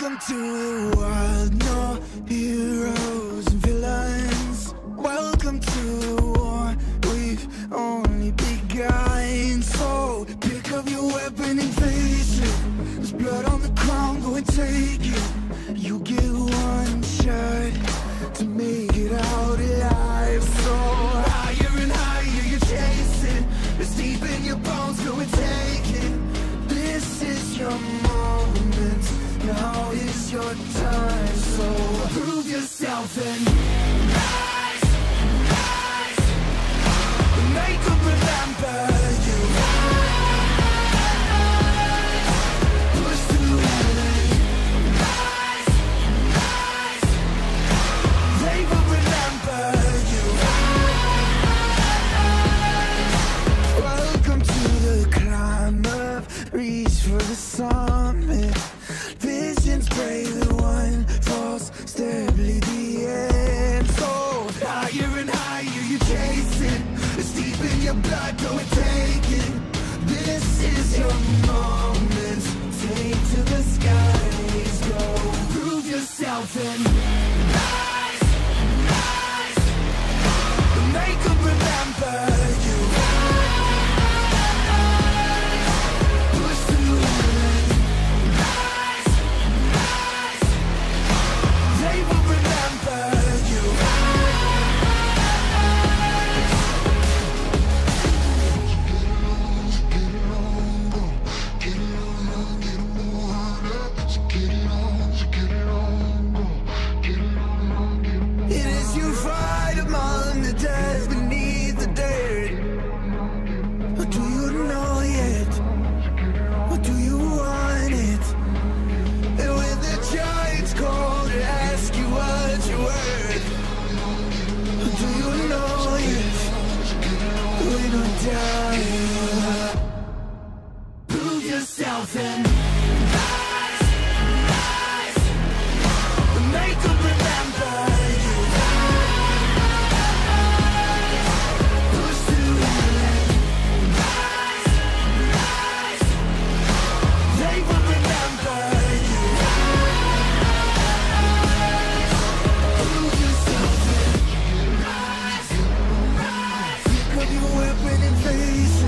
Welcome to the wild, no heroes and villains. Welcome to the war, we've only begun. So pick up your weapon and something. And they remember you. rise push through They will remember you. Welcome to the climb up, reach for the summit. It's deep in your blood, go and take it. This is your moment. Do you know if we don't die? we're bringing faces